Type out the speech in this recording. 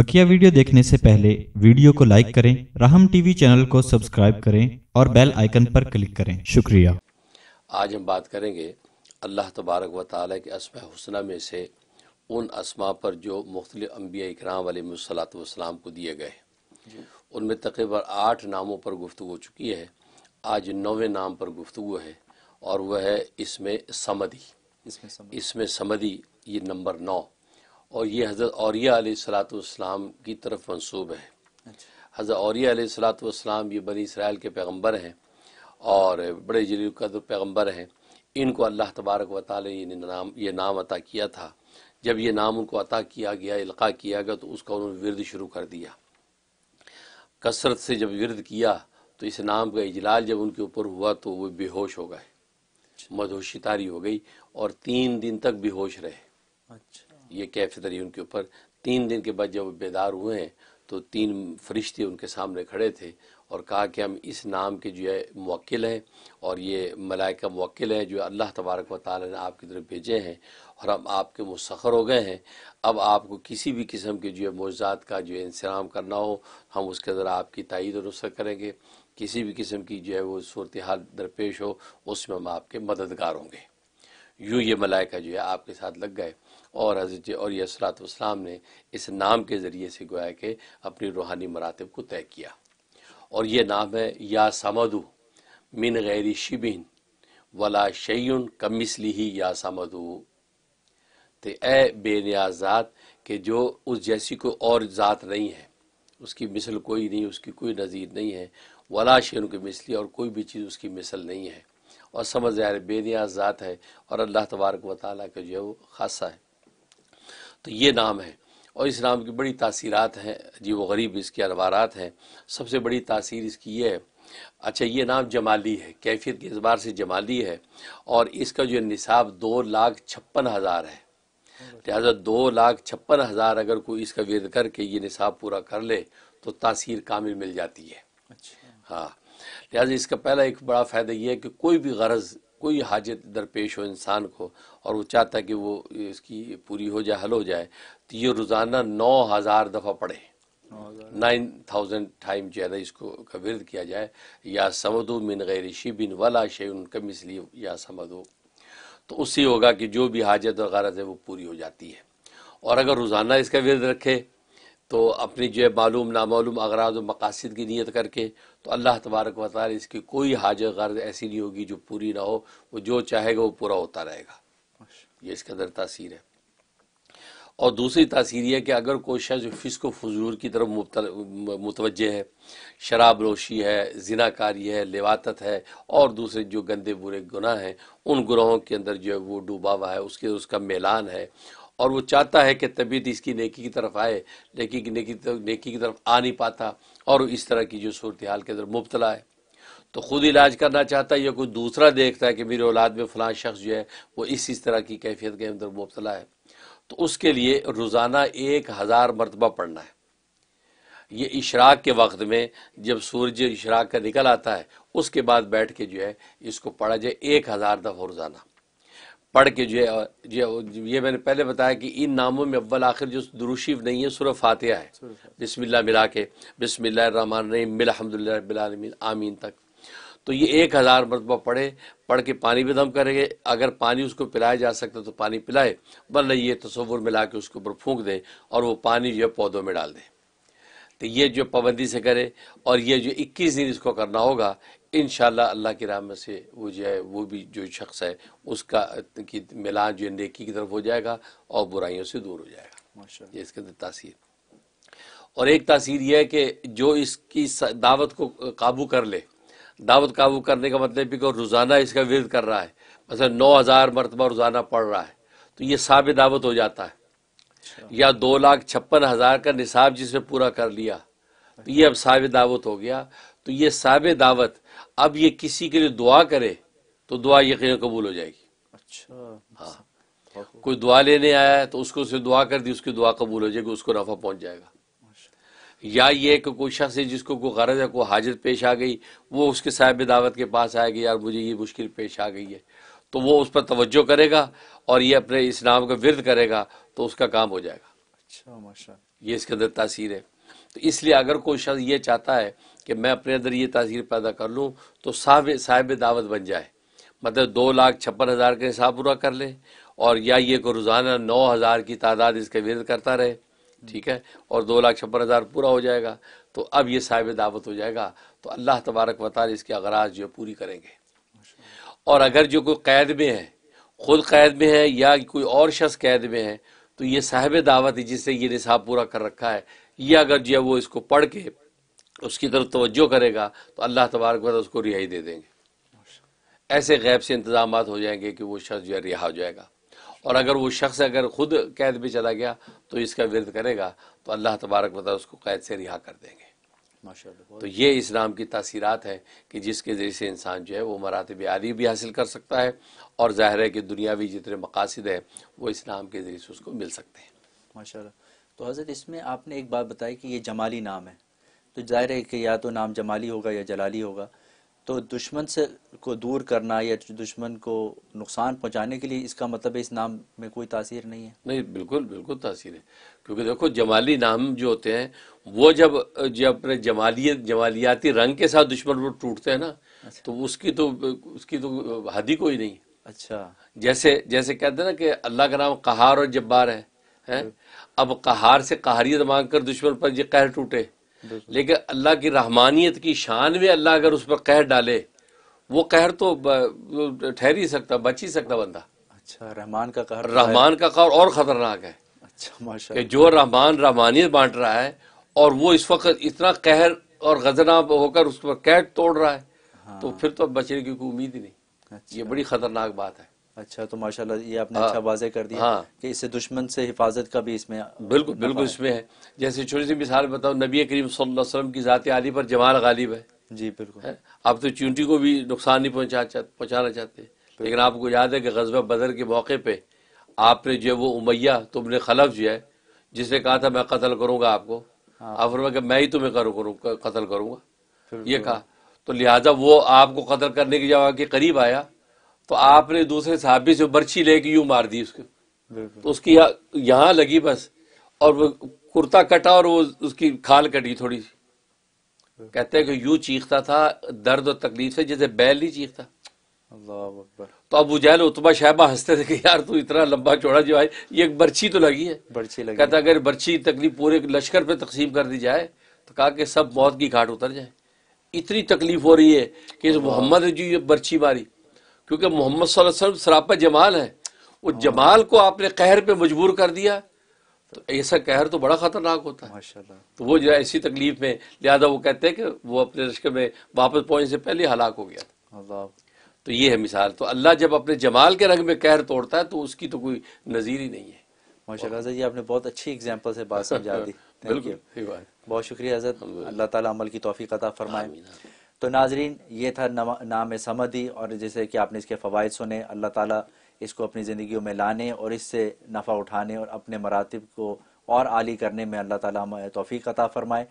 बकिया video देखने से पहले वीडियो को लाइक करें राहम टीवी चैनल को सब्सक्राइब करें और बेल आइकन पर क्लिक करें। शुक्रिया। आज हम बात करेंगे अल्लाह तबारक व ताली के असम हुसना में से उन असमा पर जो मुख्तलि अम्बिया इकराम वसलाम को दिए गए उनमें तकरीबन आठ नामों पर गुफ्तु हो चुकी है। आज नौवें नाम पर गुफ्तु है और वह है इसमें समदी। इसमें समदी ये नंबर नौ। और ये हज़रत औरिया सलाम की तरफ़ मंसूब है। अच्छा। हज़रत औरिया सलाम ये बनी इसराइल के पैगंबर हैं और बड़े जलील कदर पैगंबर हैं। इनको अल्लाह तबारक व ताली ने नाम ये नाम अता किया था। जब ये नाम उनको अता किया गया इल्का किया गया तो उसका उन्होंने विरद शुरू कर दिया। कसरत से जब विरद किया तो इस नाम का इजलाल जब उनके ऊपर हुआ तो वो बेहोश हो गए। मदहोशी तारी हो गई और तीन दिन तक बेहोश रहे। अच्छा। ये कैफियत रही उनके ऊपर। तीन दिन के बाद जब बेदार हुए हैं तो तीन फरिश्ते उनके सामने खड़े थे और कहा कि हम इस नाम के जो है मुवक्किल हैं और ये मलाइका मुवक्किल हैं जो अल्लाह तबारक व ताली ने आपकी तरफ़ भेजे हैं और हम आपके मुसखर हो गए हैं। अब आपको किसी भी किस्म के जो है मौजात का जो है इंसराम करना हो, हम उसके अंदर आपकी तइद और नुसरत करेंगे। किसी भी किस्म की जो है वो सूरत हाल दरपेश हो, उसमें हम आपके मददगार होंगे। यूँ ये मलाइका जो है आपके साथ लग गए। और हज़रत और यसलाम ने इस नाम के ज़रिए से गोया के अपनी रूहानी मरातब को तय किया। और ये नाम है या समदू मिन गैरी शिबिन, वला शयन कमिसली ही या समदू। तो ए बेनियाज ज़ात कि जो उस जैसी कोई और ज़ात नहीं है, उसकी मिसल कोई नहीं, उसकी कोई नज़ीर नहीं है, वला शयन की मिसली और कोई भी चीज़ उसकी मिसल नहीं है। और समझ जाए बेनियाज ज़ात है और अल्लाह तबारक व ताली का जो है वो खासा है। तो ये नाम है। और इस नाम की बड़ी तासीरात हैं जी वो गरीब इसके अनवारात हैं। सबसे बड़ी तासीर इसकी ये है अच्छा ये नाम जमाली है कैफियत के अतबार से जमाली है। और इसका जो निसाब दो लाख छप्पन हज़ार है। लिहाजा दो लाख छप्पन हज़ार अगर कोई इसका विरद करके ये निसाब पूरा कर ले तो तासीर कामिल मिल जाती है। अच्छा। हाँ लिहाजा इसका पहला एक बड़ा फ़ायदा ये है कि कोई भी गरज कोई हाजत दरपेश हो इंसान को और वो चाहता है कि वो इसकी पूरी हो जाए हल हो जाए तो ये रोज़ाना नौ हज़ार दफ़ा पढ़े। नाइन थाउज़ेंड टाइम जो है ना इसको का विरद किया जाए। या समदो मिन गैर शिबिन वला शेन कम इसलिए या समदो। तो उससे होगा कि जो भी हाजत और गरज है वो पूरी हो जाती है। और अगर रोज़ाना इसका विरद रखे तो अपनी जो है मालूम नामालूम अगराज मकासद की नीयत करके तो अल्लाह तबारक वाल इसकी कोई हाजत गर्ज ऐसी नहीं होगी जो पूरी ना हो। वो जो चाहेगा वो पूरा होता रहेगा। ये इसके अंदर तासीर है। और दूसरी तासीर यह कि अगर कोई शख्स फ़िस्क फजूर की तरफ़ मुतवज है शराब नोशी है जिनाकारी है लेवातत है और दूसरे जो गंदे बुरे गुनाह हैं उन गुनाहों के अंदर जो है वो डूबा हुआ है उसके उसका मेलान है और वो चाहता है कि तबीयत इसकी नेकी की तरफ़ आए नेकी की नेकी नेकी की तरफ़ आ नहीं पाता और इस तरह की जो सूरत हाल के अंदर मुबतला है। तो ख़ुद इलाज करना चाहता है या कोई दूसरा देखता है कि मेरे औलाद में फ़लाँ शख्स जो है, वो इस इस तरह की कैफियत के अंदर मुबतला है। तो उसके लिए रोज़ाना एक हज़ार मरतबा पढ़ना है। ये इशराक के वक्त में जब सूरज इशराक का निकल आता है, उसके बाद बैठ के जो है, इसको पढ़ा जाए एक हज़ार दफ़ा रोज़ाना। पढ़ के जो है ये मैंने पहले बताया कि इन नामों में अव्वल आखिर जो दुरुशीफ नहीं है सुर फातिहा है। बिस्मिल्लाह मिला के रहीम मिलहमदिल्लामीन आमीन तक। तो ये एक हज़ार मरतबा पढ़े पढ़ के पानी भी दम करेंगे। अगर पानी उसको पिलाया जा सकता तो पानी पिलाए वरना ये तस्वुर मिला के उसके ऊपर फूंक दें और वो पानी जो है पौधों में डाल दे। तो ये जो पाबंदी से करे और ये जो 21 दिन इसको करना होगा इन अल्लाह की रहमत से वो जो है वो भी जो शख्स है उसका की मिलान जो नेकी की तरफ़ हो जाएगा और बुराइयों से दूर हो जाएगा। माशा ये इसके अंदर तासीर। और एक तासीर यह है कि जो इसकी दावत को काबू कर ले। दावत काबू करने का मतलब भी कि रोज़ाना इसका विरद कर रहा है। मतलब नौ हज़ार मरतबा रोज़ाना पढ़ रहा है। तो ये साब दावत हो जाता है। या दो लाख छप्पन हज़ार का निसाब जिसने पूरा कर लिया तो ये अब साब दावत हो गया। तो ये साब दावत अब ये किसी के लिए दुआ करे तो दुआ यकीन कबूल हो जाएगी। अच्छा। हाँ। कोई दुआ लेने आया है तो उसको उसे दुआ कर दी उसकी दुआ कबूल हो जाएगी उसको नफ़ा पहुँच जाएगा। या ये कि कोई शख्स है जिसको कोई गरज है कोई हाजत पेश आ गई वो उसके साहब दावत के पास आएगी यार मुझे ये मुश्किल पेश आ गई है। तो वो उस पर तवज्जो करेगा और ये अपने इस नाम का विरद करेगा तो उसका काम हो जाएगा। अच्छा माशा ये इसके अंदर तासीर है। तो इसलिए अगर कोई शख्स ये चाहता है कि मैं अपने अंदर ये तासीर पैदा कर लूँ तो साहब साहिब दावत बन जाए। मतलब दो लाख छप्पन हज़ार का हिसाब पूरा कर ले और या ये को रोज़ाना नौ हज़ार की तादाद इसके विरद करता रहे ठीक है और दो लाख छप्पन हज़ार पूरा हो जाएगा तो अब ये साहिब दावत हो जाएगा। तो अल्लाह तबारक वाली इसके अगराज जो पूरी करेंगे। और अगर जो कोई कैद में है, खुद कैद में है या कोई और शख्स कैद में है तो ये साहब दावत है जिससे ये निसाब पूरा कर रखा है। या अगर जो है वो इसको पढ़ के उसकी तरफ़ तवज्जो करेगा तो अल्लाह तबारक वाली उसको रिहाई दे देंगे। ऐसे गैब से इंतज़ाम हो जाएँगे कि वो शख्स जो है रिहा हो जाएगा। और अगर वो शख्स अगर खुद कैद में चला गया तो इसका विरद करेगा तो अल्लाह तबारक वाली उसको कैद से रिहा कर देंगे। तो ये इस्लाम की तसीरत है कि जिसके ज़रिए से इंसान जो है वो मरातब आदि भी हासिल कर सकता है और ज़ाहिर है कि दुनियावी जितने मकासद हैं वो इस्लाम के ज़रिए से उसको मिल सकते हैं। माशा तो हज़रत इसमें आपने एक बात बताई कि ये जमाली नाम है। तो ज़ाहिर है कि या तो नाम जमाली होगा या जलाली होगा। तो दुश्मन से को दूर करना या दुश्मन को नुकसान पहुँचाने के लिए इसका मतलब इस नाम में कोई तासीर नहीं है? नहीं बिल्कुल बिल्कुल तासीर है। क्योंकि देखो जमाली नाम जो होते हैं वो जब जब अपने जमालियत जमालियाती रंग के साथ दुश्मन वो टूटते हैं ना अच्छा। तो उसकी तो उसकी तो हद ही कोई नहीं। अच्छा। जैसे जैसे कहते हैं ना कि अल्लाह का नाम कहार और जब्बार है हैं? अब कहार से कहारियत मांग कर दुश्मन पर ये कहर टूटे लेकिन अल्लाह की रहमानियत की शान में अल्लाह अगर उस पर कहर डाले वो कहर तो ठहर ही सकता बच ही सकता बंदा। अच्छा रहमान का कहर रहमान का कहर और खतरनाक है। अच्छा माशा कि जो रहमान रहमानियत बांट रहा है और वो इस वक्त इतना कहर और गजनाब होकर उस पर कैद तोड़ रहा है हाँ। तो फिर तो बचने की कोई उम्मीद ही नहीं। अच्छा। ये बड़ी खतरनाक बात है। अच्छा तो माशाल्लाह ये आपने हाँ। अच्छा वाजे कर दिया हाँ। कि इससे दुश्मन से हिफाजत का भी इसमें बिल्कुल बिल्कुल इसमें है। जैसे छोटी सी मिसाल बताओ नबी करीम सल्लल्लाहु अलैहि वसल्लम की ज़ात आली पर जमाल गालिब है। जी बिल्कुल। है? आप तो चूंटी को भी नुकसान नहीं पहुँचा चा- पहुंचाना चाहते। लेकिन आपको याद है कि गजबा बदर के मौके पर आपने जो है वो उमैया तुमने खलफ जो है जिसने कहा था मैं कत्ल करूँगा आपको। आप फरमाया मैं ही तुम्हें करूँ कत्ल करूँगा। ये कहा। तो लिहाजा वो आपको कत्ल करने की जब आपके करीब आया। तो आपने दूसरे साहबी से बर्छी लेके यूँ मार दी उसको। तो उसकी यहाँ यहाँ लगी बस। और वो कुर्ता कटा और वो उसकी खाल कटी थोड़ी सी। कहते हैं कि यूँ चीखता था दर्द और तकलीफ़ से जैसे बैल नहीं चीखता। तो अबू जहल उतबा शहबा हँसते थे कि यार तू इतना लंबा चौड़ा जो है ये एक बर्छी तो लगी है। बर्छी लगी। कहता अगर बर्छी तकलीफ़ पूरे लश्कर पे तकसीम कर दी जाए तो कहा कि सब मौत की घाट उतर जाए। इतनी तकलीफ़ हो रही है कि मोहम्मद ने जो ये बर्छी मारी क्योंकि मोहम्मद वसल्लम सरापा जमाल है। वो जमाल को आपने कहर पे मजबूर कर दिया तो ऐसा कहर तो बड़ा खतरनाक होता है। तो वो जो है ऐसी तकलीफ़ में लिहाजा वो कहते हैं कि वो अपने लश्कर में वापस पहुँचने से पहले हलाक हो गया था। तो ये है मिसाल। तो अल्लाह जब अपने जमाल के रंग में कहर तोड़ता है तो उसकी तो कोई नज़ीर ही नहीं है। हज़रत, ये आपने बहुत अच्छी एग्जांपल से बात समझा दी। बिल्कुल बहुत शुक्रिया हज़रत। अल्लाह। ताला अमल की तौफीक अता फरमाए। तो नाजरीन, ये था नाम समदी और जैसे कि आपने इसके फ़वाद सुने, अल्लाह ताला इसको अपनी ज़िंदगी में लाने और इससे नफ़ा उठाने और अपने मरातब को और आली करने में अल्लाह ताला तोफ़ी अता फरमाए।